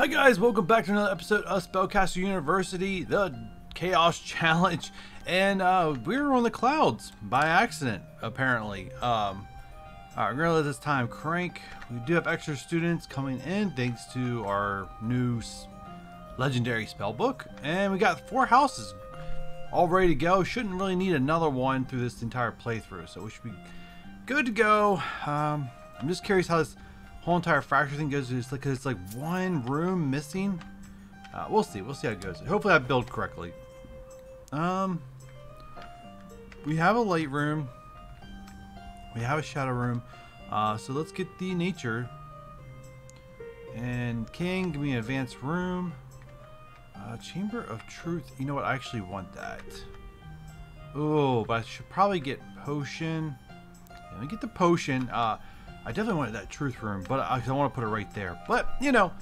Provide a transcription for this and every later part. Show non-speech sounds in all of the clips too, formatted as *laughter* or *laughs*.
Hi guys, welcome back to another episode of Spellcaster University, the Chaos *laughs* Challenge, and uh, we're on the clouds by accident, apparently. Um, Alright, we're gonna let this time crank. We do have extra students coming in thanks to our new legendary spell book, and we got four houses all ready to go. Shouldn't really need another one through this entire playthrough, so we should be good to go. Um, I'm just curious how this whole entire fracture thing goes like it's like one room missing. Uh, we'll see. We'll see how it goes. Hopefully I build correctly. Um, we have a light room. We have a shadow room. Uh, so let's get the nature. And King, give me an advanced room. Uh, Chamber of Truth. You know what? I actually want that. Oh, but I should probably get potion. Let me get the potion. Uh, I definitely wanted that truth room, but I, I want to put it right there. But, you know,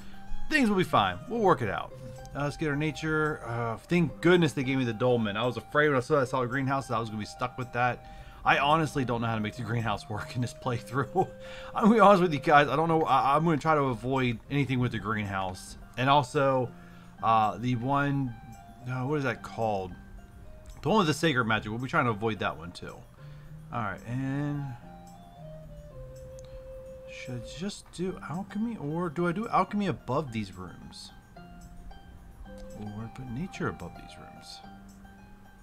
things will be fine. We'll work it out. Uh, let's get our nature. Uh, thank goodness they gave me the dolmen. I was afraid when I saw, saw a greenhouse that I was going to be stuck with that. I honestly don't know how to make the *laughs* greenhouse work in this playthrough. *laughs* I'm going to be honest with you guys. I don't know. I, am going to try to avoid anything with the greenhouse. And also, uh, the one, uh, what is that called? The one with the sacred magic. We'll be trying to avoid that one too. Alright, and should I just do alchemy or do I do alchemy above these rooms? Or put nature above these rooms?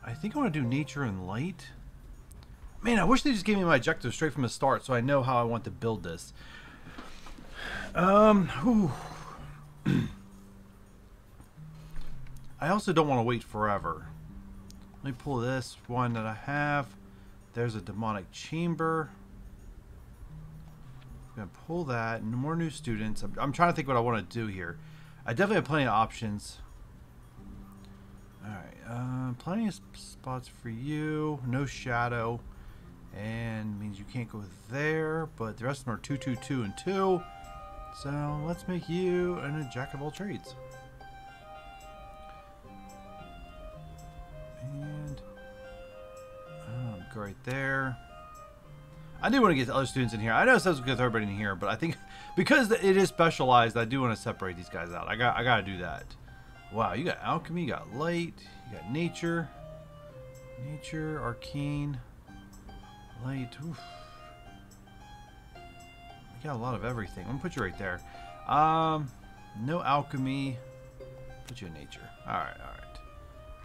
I think I want to do nature and light. Man, I wish they just gave me my objective straight from the start so I know how I want to build this. Um, *clears throat* I also don't want to wait forever. Let me pull this one that I have. There's a demonic chamber. Gonna pull that. No more new students. I'm, I'm trying to think what I want to do here. I definitely have plenty of options. Alright, uh, plenty of spots for you. No shadow. And means you can't go there, but the rest of them are 2, 2, 2, and 2. So let's make you a jack of all trades. And um, go right there. I do want to get other students in here. I know it says with everybody in here, but I think *laughs* because it is specialized, I do want to separate these guys out. I got I got to do that. Wow, you got alchemy, you got light, you got nature, nature, arcane, light. Oof. You got a lot of everything. I'm gonna put you right there. Um, no alchemy. Put you in nature. All right, all right.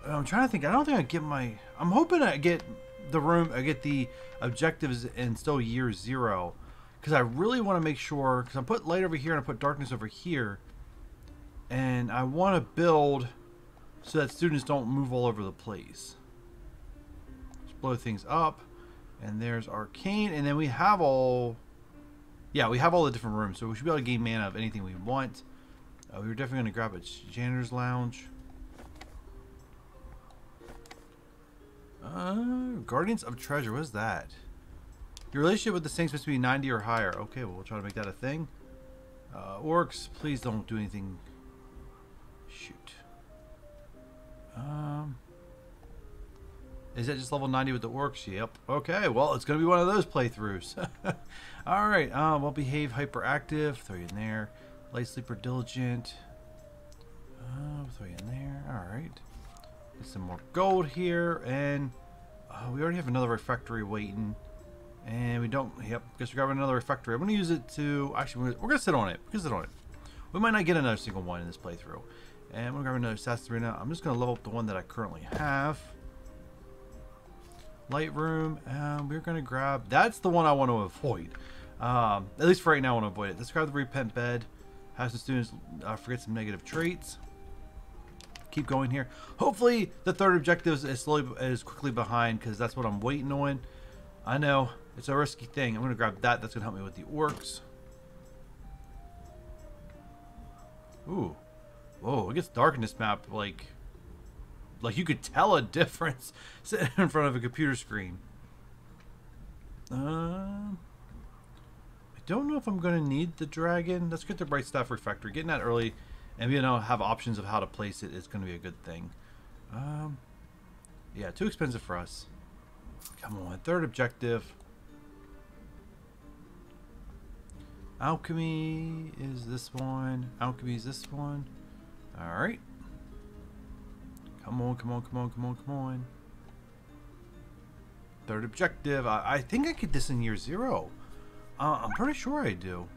I'm trying to think. I don't think I get my. I'm hoping I get the room, I get the objectives and still year zero, because I really want to make sure. Because I put light over here and I put darkness over here, and I want to build so that students don't move all over the place. Just blow things up, and there's arcane, and then we have all. Yeah, we have all the different rooms, so we should be able to gain mana of anything we want. Uh, we were definitely going to grab a janitor's lounge. Uh, Guardians of Treasure, what is that? Your relationship with the Saints must be 90 or higher. Okay, well, we'll try to make that a thing. Uh, orcs, please don't do anything. Shoot. Um, is that just level 90 with the orcs? Yep. Okay, well, it's going to be one of those playthroughs. *laughs* Alright, um, well, behave hyperactive. Throw you in there. Light sleeper diligent. Uh, throw you in there. Alright. Get some more gold here, and uh, we already have another refectory waiting. And we don't, yep, guess we're grabbing another refectory. I'm going to use it to, actually, we're going to sit on it. We're going to sit on it. We might not get another single one in this playthrough. And I'm going to grab another Stats. I'm just going to level up the one that I currently have. Lightroom. Um, we're going to grab, that's the one I want to avoid. Um, at least for right now I want to avoid it. Let's grab the Repent Bed. Have some students uh, forget some negative traits keep going here. Hopefully the third objective is slowly is quickly behind because that's what I'm waiting on. I know it's a risky thing. I'm gonna grab that. That's gonna help me with the orcs. Ooh, whoa! It gets dark in this map. Like, like you could tell a *laughs* difference sitting in front of a computer screen. Um. I don't know if I'm going to need the dragon. Let's get the Bright Staff Refectory. Getting that early and you know have options of how to place it, is going to be a good thing. Um, yeah, too expensive for us. Come on, third objective. Alchemy is this one. Alchemy is this one. Alright. Come on, come on, come on, come on, come on. Third objective. I, I think I get this in year zero. Uh, I'm pretty sure I do.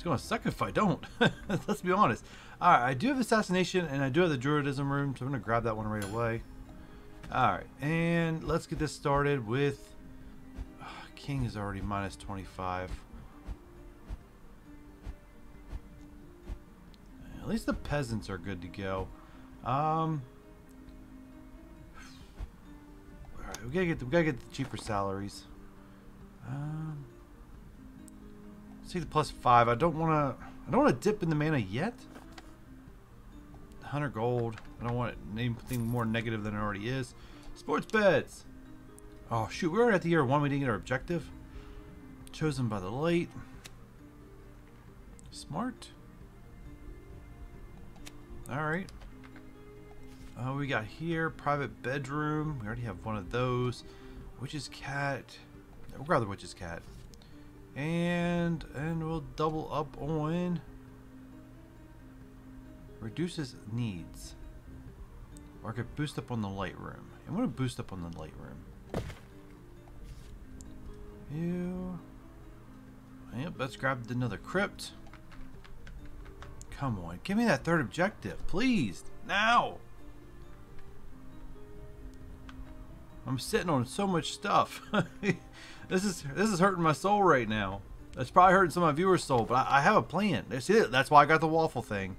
It's gonna suck if I don't. *laughs* Let's be honest. Alright, I do have assassination and I do have the druidism room, so I'm gonna grab that one right away. Alright, and let's get this started with uh, *sighs* King is already minus 25. At least the peasants are good to go. Um, *sighs* Alright, we gotta get the, we gotta get the cheaper salaries. Um, take the plus five. I don't wanna I don't wanna dip in the mana yet. 100 gold. I don't want anything more negative than it already is. Sports bets. Oh shoot, we're already at the year one. We didn't get our objective. Chosen by the light. Smart. All right. Uh, we got here, private bedroom. We already have one of those. Witch's cat. We'll grab the witch's cat. And and we'll double up on reduces needs. Or I could boost up on the light room. I'm gonna boost up on the light room. You Yep, let's grab another crypt. Come on, give me that third objective, please. Now! I'm sitting on so much stuff. *laughs* this is this is hurting my soul right now. That's probably hurting some of my viewers' soul, but I, I have a plan. See, that's why I got the waffle thing.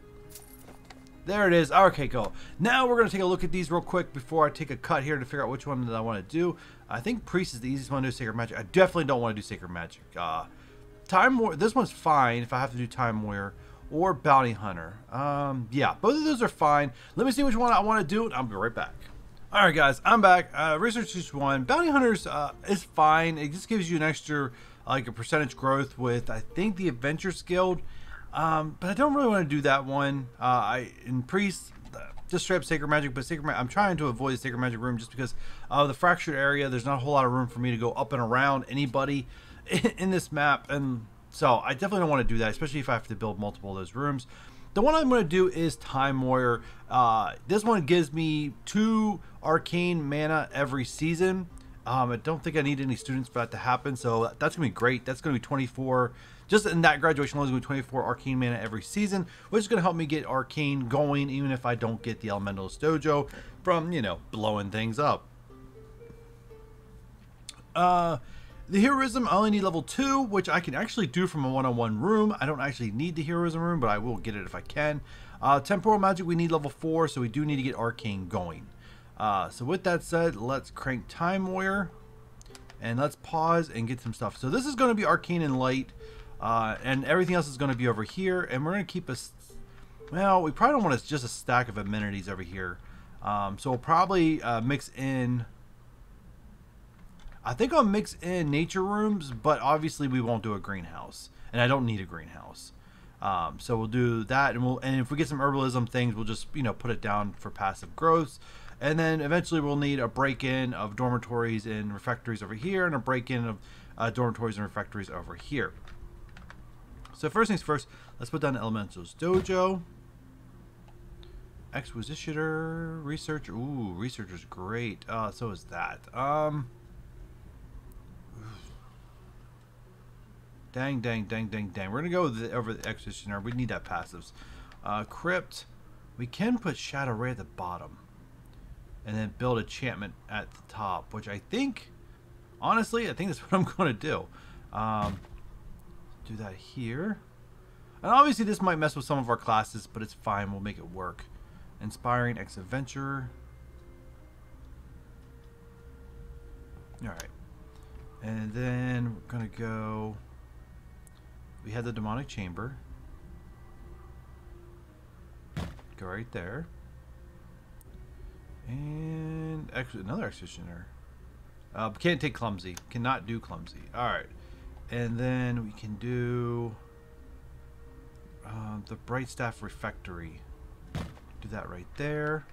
There it is. Okay, cool. Now we're going to take a look at these real quick before I take a cut here to figure out which one that I want to do. I think Priest is the easiest one to do Sacred Magic. I definitely don't want to do Sacred Magic. Uh, Time Warrior, this one's fine if I have to do Time Warrior or Bounty Hunter. Um, yeah, both of those are fine. Let me see which one I want to do, and I'll be right back. Alright guys, I'm back. Uh, Research is one. Bounty Hunters uh, is fine. It just gives you an extra, like a percentage growth with, I think, the Adventurers Guild. Um, but I don't really want to do that one. Uh, I In Priest, just straight up Sacred Magic, but Sacred Magic, I'm trying to avoid the Sacred Magic room just because of the Fractured area. There's not a whole lot of room for me to go up and around anybody in, *laughs* in this map. And so I definitely don't want to do that, especially if I have to build multiple of those rooms. The one I'm going to do is Time Warrior. Uh, this one gives me two arcane mana every season. Um, I don't think I need any students for that to happen, so that's going to be great. That's going to be 24, just in that graduation level, going to be 24 arcane mana every season, which is going to help me get arcane going, even if I don't get the Elementalist Dojo from, you know, blowing things up. Uh, the heroism, I only need level 2, which I can actually do from a one-on-one -on -one room. I don't actually need the heroism room, but I will get it if I can. Uh, temporal magic, we need level 4, so we do need to get arcane going. Uh, so with that said, let's crank Time Warrior. And let's pause and get some stuff. So this is going to be Arcane and Light. Uh, and everything else is going to be over here. And we're going to keep us... Well, we probably don't want just a stack of amenities over here. Um, so we'll probably uh, mix in I think I'll mix in nature rooms, but obviously we won't do a greenhouse, and I don't need a greenhouse. Um, so we'll do that, and we'll and if we get some herbalism things, we'll just you know put it down for passive growth, and then eventually we'll need a break-in of dormitories and refectories over here, and a break-in of uh, dormitories and refectories over here. So first things first, let's put down Elementalist Dojo. Exquisitioner, Researcher. Ooh, Researcher's great. Uh, so is that. Um, Dang, dang, dang, dang, dang. We're going to go the, over the Executioner. We need that passives. Uh, Crypt. We can put Shadow Ray at the bottom. And then build enchantment at the top. Which I think, honestly, I think that's *laughs* what I'm going to do. Um, do that here. And obviously this might mess with some of our classes, but it's fine. We'll make it work. Inspiring X-Adventure. Alright. And then we're going to go we have the demonic chamber. Go right there. And ex another executioner. Uh, can't take clumsy. Cannot do clumsy. Alright. And then we can do uh, the Bright Staff Refectory. Do that right there.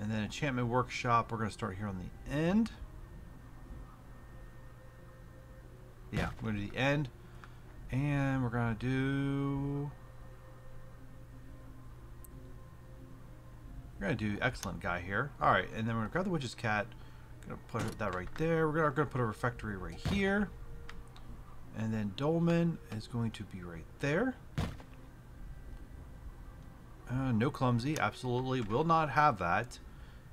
And then Enchantment Workshop, we're going to start here on the end. Yeah, we're going to the end. And we're going to do... We're going to do excellent guy here. Alright, and then we're going to grab the witch's cat. Going to put that right there. We're going to put a refectory right here. And then Dolmen is going to be right there. Uh, no clumsy, absolutely will not have that.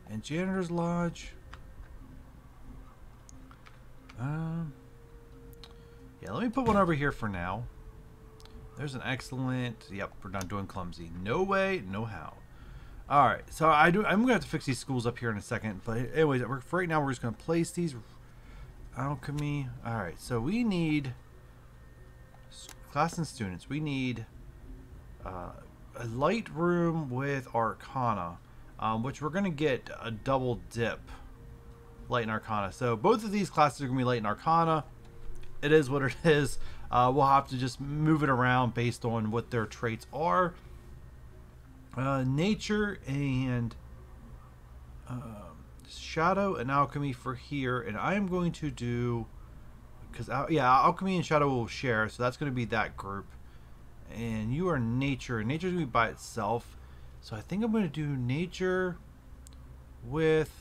And janitor's lodge. Um, yeah, let me put one over here for now. There's an excellent. Yep, we're not doing clumsy. No way, no how. All right, so I do. I'm gonna have to fix these schools up here in a second. But anyways, for right now, we're just gonna place these alchemy. All right, so we need class and students. We need uh, a light room with Arcana, um, which we're going to get a double dip light and Arcana. So both of these classes are going to be light and Arcana. It is what it *laughs* is. Uh, we'll have to just move it around based on what their traits are. Uh, nature and uh, shadow and alchemy for here. And I am going to do because yeah, alchemy and shadow will share, so that's going to be that group and you are nature. Nature's gonna be by itself. So I think I'm gonna do nature with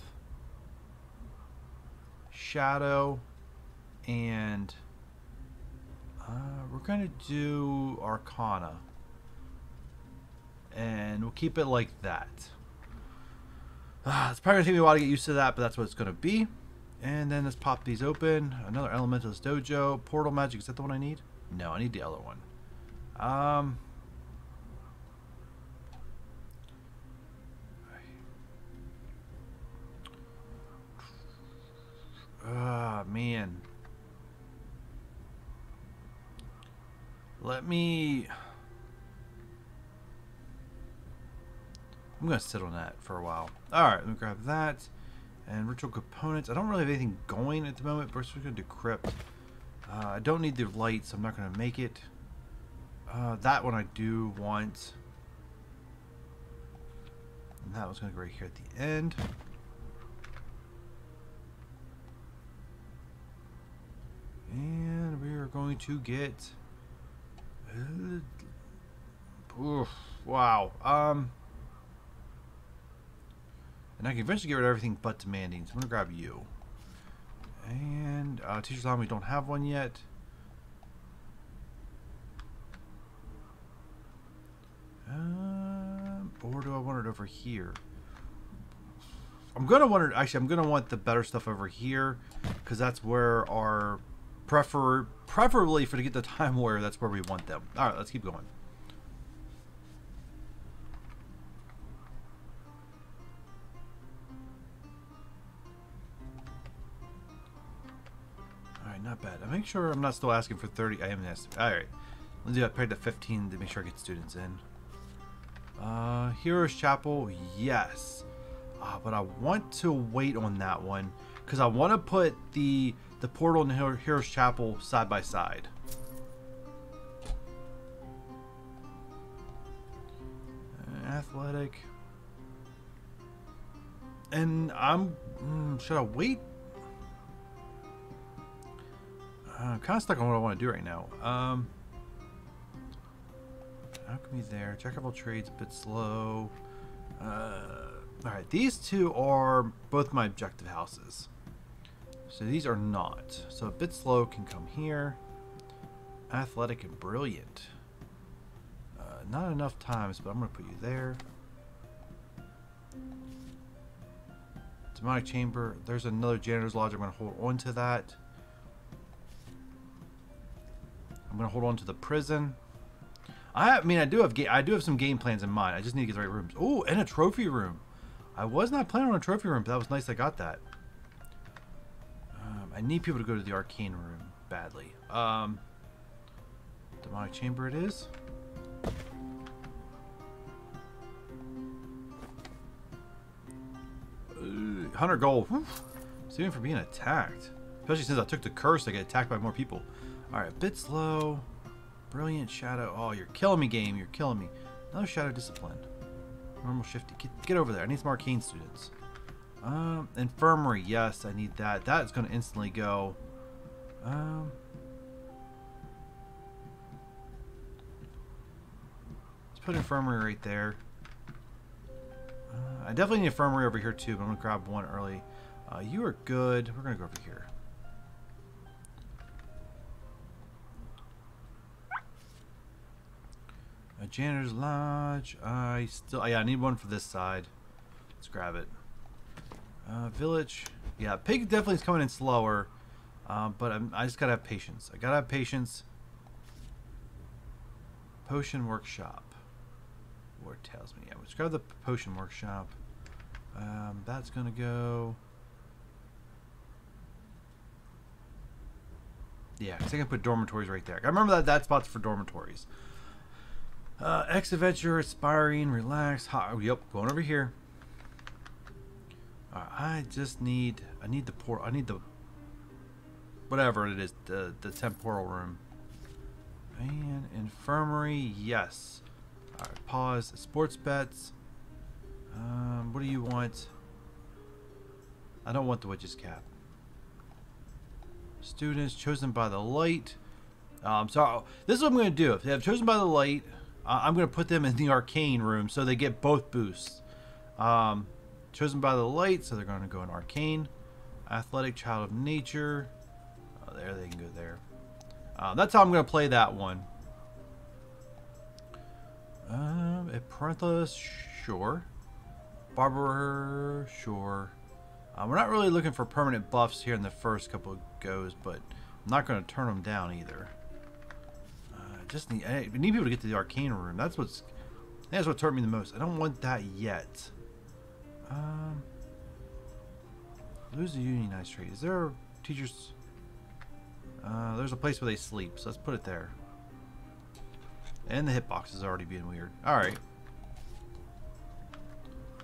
shadow and uh, we're gonna do arcana. And we'll keep it like that. Uh, it's probably gonna take me a while to get used to that but that's what it's gonna be. And then let's pop these open. Another elementalist dojo. Portal magic is that the one I need? No I need the other one. Um. Ah, man. Let me... I'm going to sit on that for a while. Alright, let me grab that. And ritual components. I don't really have anything going at the moment, but we're going to decrypt. Uh, I don't need the lights. so I'm not going to make it. Uh, that one I do want. And that was going to go right here at the end. And we are going to get... Oof, wow. Um, and I can eventually get rid of everything but demanding. So I'm going to grab you. And uh, Teacher's we don't have one yet. Um, or do I want it over here? I'm gonna want it. Actually, I'm gonna want the better stuff over here because that's where our prefer preferably for to get the time where that's where we want them. All right, let's keep going. All right, not bad. I make sure I'm not still asking for 30. I am asking. All right, let's do that. Pay to 15 to make sure I get students in. Uh, Heroes Chapel, yes. Uh, but I want to wait on that one because I want to put the the portal and Heroes Chapel side by side. athletic. And I'm mm, should I wait? Uh, I'm kind of stuck on what I want to do right now. Um. Alchemy there. Jack of all trades, a bit slow. Uh, Alright, these two are both my objective houses. So these are not. So a bit slow can come here. Athletic and brilliant. Uh, not enough times, but I'm going to put you there. Demonic Chamber. There's another Janitor's Lodge. I'm going to hold on to that. I'm going to hold on to the prison. I mean, I do have I do have some game plans in mind. I just need to get the right rooms. Oh, and a trophy room. I was not planning on a trophy room, but that was nice. I got that. I need people to go to the arcane room badly. Um, demonic chamber it is. Uh, Hunter gold. Saving for being attacked. Especially since I took the curse, I get attacked by more people. Alright, bit slow. Brilliant Shadow. Oh, you're killing me, game. You're killing me. Another Shadow Discipline. Normal Shifty. Get, get over there. I need some Arcane students. Um, Infirmary. Yes, I need that. That is going to instantly go. Um, put infirmary right there. Uh, I definitely need infirmary over here too, but I'm gonna grab one early. Uh, you are good. We're gonna go over here. A janitor's lodge. I still, yeah, I need one for this side. Let's grab it. Uh, village. Yeah, pig definitely is coming in slower, uh, but I'm, I just gotta have patience. I gotta have patience. Potion workshop. What tells me? Yeah, let's grab the potion workshop. Um, that's gonna go. Yeah, because I can put dormitories right there. I remember that that spot's for dormitories. Uh, X adventure, aspiring, relax. Hot. Yep, going over here. I just need. I need the port. I need the. Whatever it is, the the temporal room. And infirmary, yes. All right, pause. Sports bets. Um, what do you want? I don't want the witch's cap. Students chosen by the light. Um, so this is what I'm going to do. If they have chosen by the light, uh, I'm going to put them in the arcane room so they get both boosts. Um, chosen by the light, so they're going to go in arcane. Athletic child of nature. Oh, there they can go there. Uh, that's how I'm going to play that one. Um, Eprintha, sure. Barber, sure. Uh, we're not really looking for permanent buffs here in the first couple of goes, but I'm not going to turn them down either. Uh, just need, I need people to get to the arcane room. That's what's that's what turned me the most. I don't want that yet. Um, lose the unionized trade. Is there teachers? Uh, there's a place where they sleep, so let's put it there. And the hitbox is already being weird. Alright.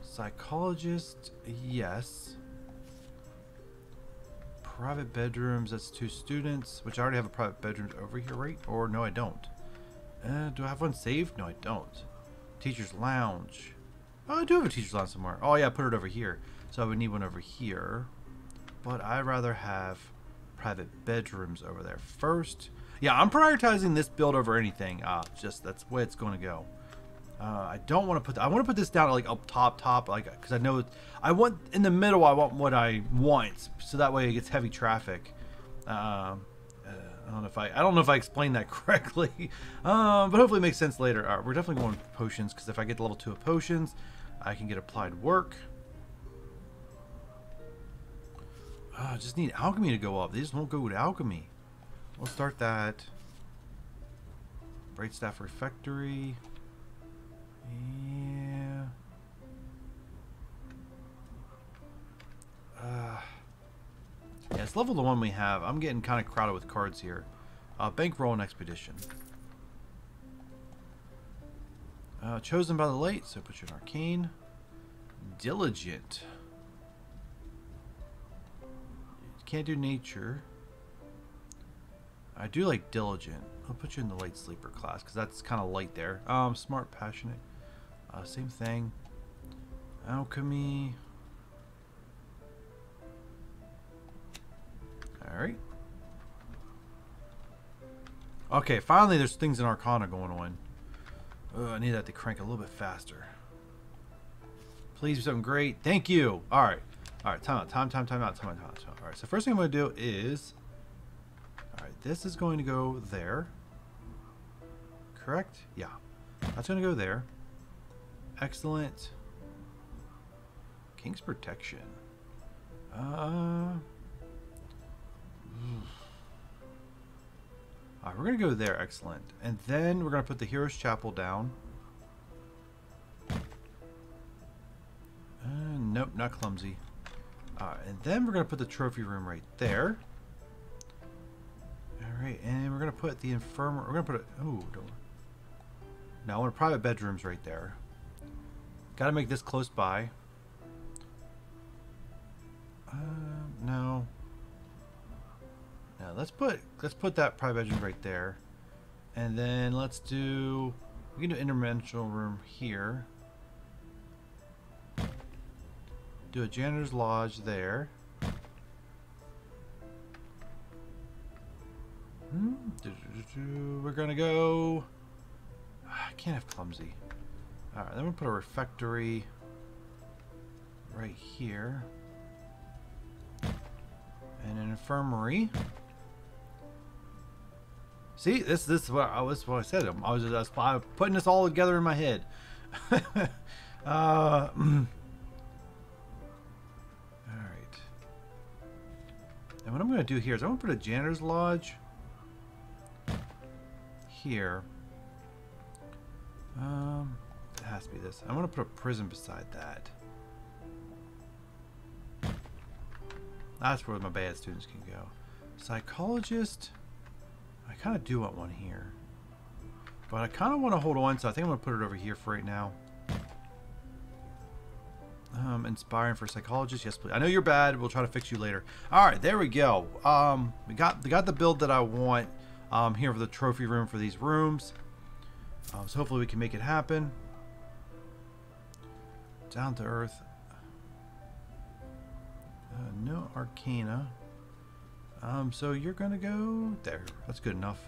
Psychologist, yes. Private bedrooms, that's two students, which I already have a private bedroom over here, right? Or no, I don't. Uh, do I have one saved? No, I don't. Teacher's lounge. Oh, I do have a teacher's lounge somewhere. Oh, yeah, put it over here. So I would need one over here. But I'd rather have private bedrooms over there first. Yeah, I'm prioritizing this build over anything. Uh, just that's the way it's going to go. Uh, I don't want to put. I want to put this down like up top, top, like because I know I want in the middle. I want what I want, so that way it gets heavy traffic. Um, uh, I don't know if I. I don't know if I explained that *laughs* correctly, um, but hopefully it makes sense later. Right, we're definitely going potions because if I get to level two of potions, I can get applied work. Uh, I just need alchemy to go up. They just won't go with alchemy. We'll start that. Bright Staff Refectory. Yeah. Uh, yeah, it's level the one we have. I'm getting kind of crowded with cards here. Uh, bankroll and expedition. Uh, chosen by the light, so put you in arcane. Diligent. Can't do nature. I do like diligent. I'll put you in the light sleeper class because that's kind of light there. Um, smart, passionate. Uh, same thing. Alchemy. Alright. Okay, finally there's things in Arcana going on. Uh, I need that to crank a little bit faster. Please do something great. Thank you. Alright. Alright, time out. Time, time, time out. Time out, time out. Time out. Alright, so first thing I'm going to do is... Alright, this is going to go there. Correct? Yeah. That's going to go there. Excellent. King's Protection. Uh... Alright, we're going to go there. Excellent. And then we're going to put the Hero's Chapel down. Uh, nope, not clumsy. Uh, and then we're going to put the trophy room right there. Alright, and we're going to put the infirmary. We're going to put it. Oh, don't. Now, I want a private bedrooms right there. Got to make this close by. Uh, no. Now let's put let's put that private bedroom right there, and then let's do we can do interdimensional room here. Do a janitor's lodge there. Hmm, we're gonna go. I can't have clumsy. Alright, then we'll put a refectory right here. And an infirmary. See, this this is what I was what I said. I was just putting this all together in my head. *laughs* uh, *clears throat* And what I'm going to do here is I'm going to put a janitor's lodge here. Um, it has to be this. I'm to put a prison beside that. That's where my bad students can go. Psychologist. I kind of do want one here. But I kind of want to hold on, so I think I'm going to put it over here for right now. Um, inspiring for psychologists. Yes, please. I know you're bad. We'll try to fix you later. All right, there we go. Um, we got we got the build that I want um, here for the trophy room for these rooms. Um, so hopefully we can make it happen. Down to earth. Uh, no arcana. Um, so you're gonna go there. That's good enough.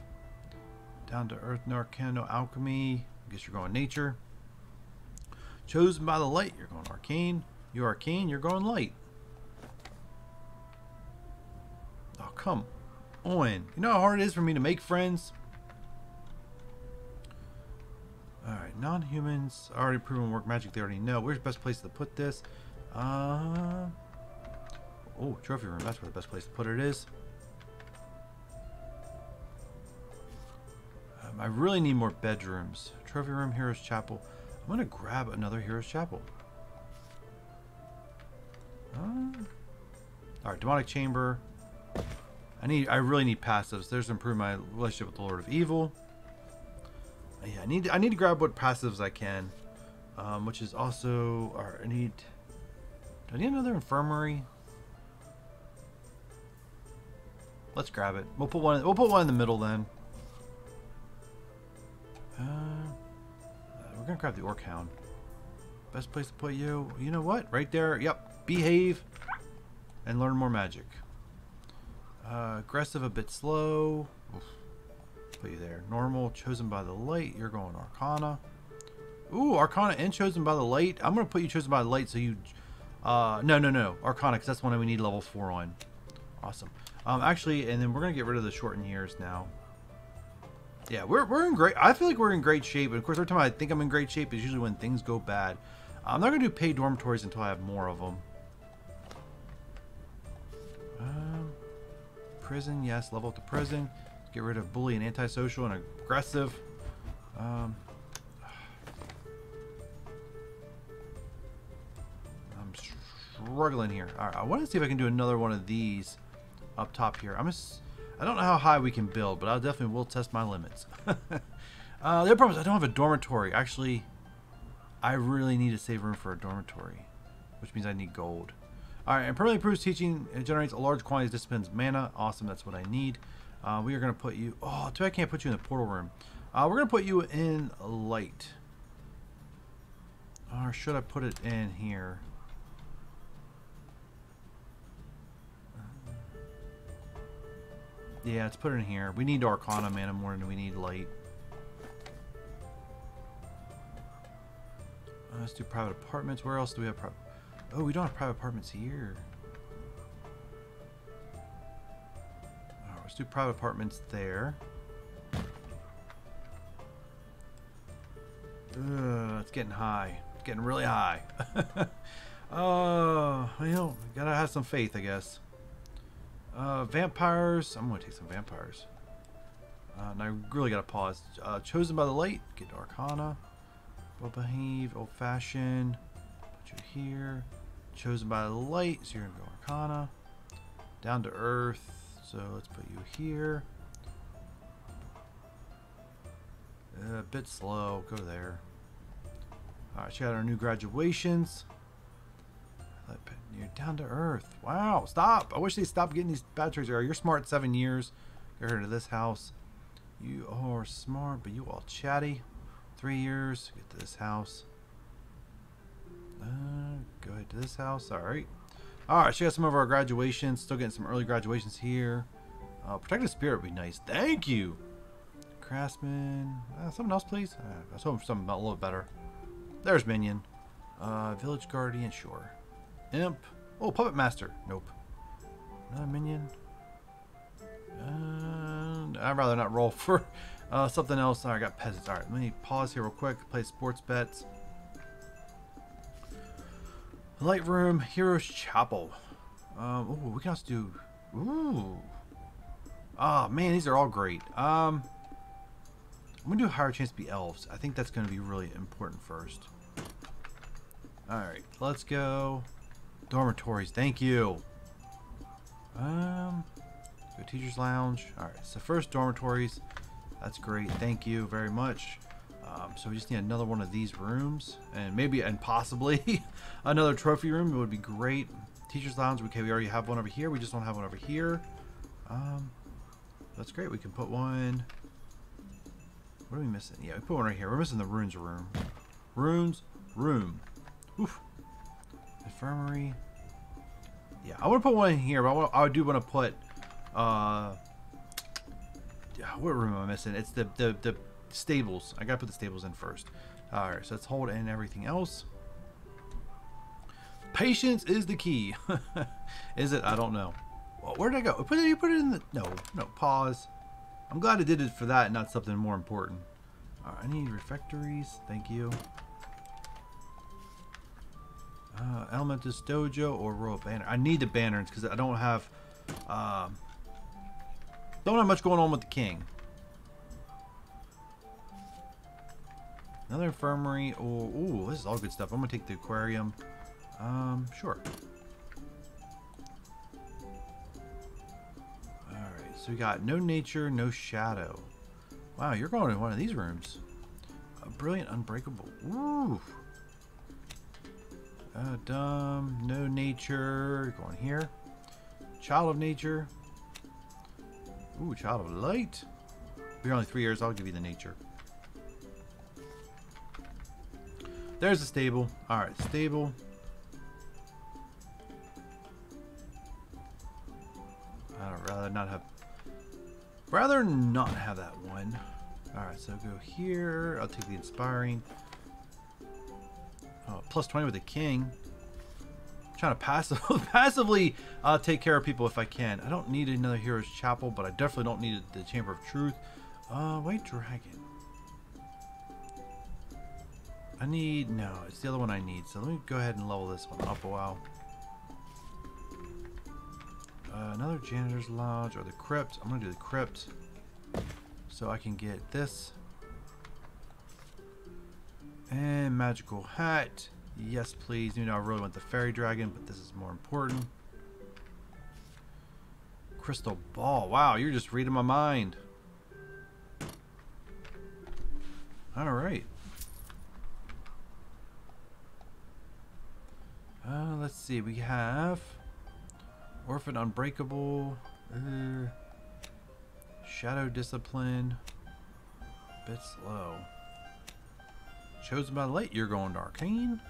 Down to earth, no arcana, alchemy. I guess you're going nature. Chosen by the light, you're going arcane. You arcane, you're going light. Oh, come on. You know how hard it is for me to make friends? Alright, non-humans already proven work magic they already know. Where's the best place to put this? Uh, oh, trophy room. That's where the best place to put it is. Um, I really need more bedrooms. Trophy room, Heroes Chapel. I'm gonna grab another Hero's Chapel. Uh, all right, demonic chamber. I need. I really need passives. There's to improve my relationship with the Lord of Evil. Yeah, I need. I need to grab what passives I can, um, which is also. All right, I need. Do I need another infirmary? Let's grab it. We'll put one. We'll put one in the middle then. Uh, we're gonna grab the Orc Hound. Best place to put you. You know what? Right there. Yep. Behave. And learn more magic. Uh, aggressive, a bit slow. Oof. Put you there. Normal, chosen by the light. You're going Arcana. Ooh, Arcana and chosen by the light. I'm gonna put you chosen by the light so you. Uh, no, no, no. Arcana, because that's one we need level four on. Awesome. Um, actually, and then we're gonna get rid of the shortened years now. Yeah, we're, we're in great. I feel like we're in great shape. And of course, every time I think I'm in great shape is usually when things go bad. I'm not going to do paid dormitories until I have more of them. Um, prison, yes. Level up the prison. Get rid of bully and antisocial and aggressive. Um, I'm struggling here. All right, I want to see if I can do another one of these up top here. I'm just I don't know how high we can build, but I definitely will test my limits. *laughs* uh, the problem is I don't have a dormitory. Actually, I really need to save room for a dormitory, which means I need gold. Alright, and permanently improves teaching. It generates a large quantity of disciplines mana. Awesome, that's what I need. Uh, we are going to put you... Oh, too I can't put you in the portal room. Uh, we're going to put you in light. Or should I put it in here? Yeah, let's put it in here. We need Arcana mana more than we need light. Uh, let's do private apartments. Where else do we have private? Oh, we don't have private apartments here. Let's do private apartments there. Ugh, it's getting high. It's getting really high. *laughs* Oh, know, gotta have some faith, I guess. Uh, vampires. I'm going to take some vampires. Uh, and I really got to pause. Uh, chosen by the light. Get Arcana. Well behave. Old fashioned. Put you here. Chosen by the light. So you're going to go Arcana. Down to earth. So let's put you here. Uh, a bit slow. Go there. Alright, check out our new graduations. You're down to earth. Wow, stop. I wish they stopped getting these bad traits. You're smart seven years. Get rid of this house. You are smart, but you all chatty. Three years. Get to this house. Uh, go ahead to this house. All right. All right, check got some of our graduations. Still getting some early graduations here. Uh, Protective Spirit would be nice. Thank you. Craftsman. Uh, else, please. Uh, I was hoping for something a little better. There's Minion. Uh, Village Guardian, sure. Imp. Oh, Puppet Master. Nope. Another Minion. Uh, I'd rather not roll *laughs* for uh, something else. I got peasants. All right, let me pause here real quick. Play sports bets. Lightroom, Heroes Chapel. Um, oh, we can also do. Ooh. Oh man, these are all great. Um, I'm gonna do a higher chance to be elves. I think that's gonna be really important first. All right, let's go. Dormitories, thank you. Um, go teachers lounge. All right, so first dormitories. That's great. Thank you very much. Um, so we just need another one of these rooms, and maybe and possibly *laughs* another trophy room. It would be great. Teachers lounge. Okay, we already have one over here. We just don't have one over here. Um, that's great. We can put one. What are we missing? Yeah, we put one right here. We're missing the runes room. Runes room. Oof. Infirmary. Yeah, I want to put one in here, but I, do want to put. Uh, what room am I missing? It's the the the stables. I gotta put the stables in first. All right, so let's hold in everything else. Patience is the key. *laughs* is it? I don't know. Well, where did I go? Put it. You put it in the. No, no. Pause. I'm glad I did it for that, not something more important. Right, I need refectories. Thank you. Uh, Elementalist Dojo or Royal Banner. I need the banners because I don't have. Um, don't have much going on with the king. Another infirmary. Oh, ooh, this is all good stuff. I'm gonna take the aquarium. Um, sure. Alright, so we got no nature, no shadow. Wow, you're going in one of these rooms. A brilliant unbreakable. Ooh. Uh, dumb, no nature. Going here. Child of nature. Ooh, child of light. You're only three years. I'll give you the nature. There's the stable. Alright, stable. I'd rather not have... Rather not have that one. Alright, so go here. I'll take the inspiring. Plus 20 with a king. I'm trying to passive, *laughs* passively uh, take care of people if I can. I don't need another Hero's Chapel, but I definitely don't need the Chamber of Truth. Uh, White Dragon. I need... No, it's the other one I need. So let me go ahead and level this one up a while. Uh, another janitor's lodge or the crypt. I'm gonna do the crypt so I can get this and magical hat. Yes, please. You know, I really want the fairy dragon, but this is more important. Crystal ball. Wow, you're just reading my mind. All right. Uh, let's see. We have Orphan Unbreakable. Uh, Shadow Discipline. Bit slow. Chosen by Light, you're going to Arcane.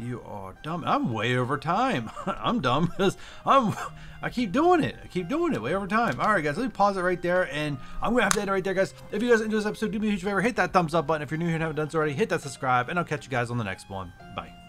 You are dumb. I'm way over time. *laughs* I'm dumb *laughs* because I'm. I keep doing it. I keep doing it way over time. All right, guys. Let me pause it right there, and I'm gonna have to end it right there, guys. If you guys enjoyed this episode, do me a huge favor, hit that thumbs up button. If you're new here and haven't done so already, hit that subscribe, and I'll catch you guys on the next one. Bye.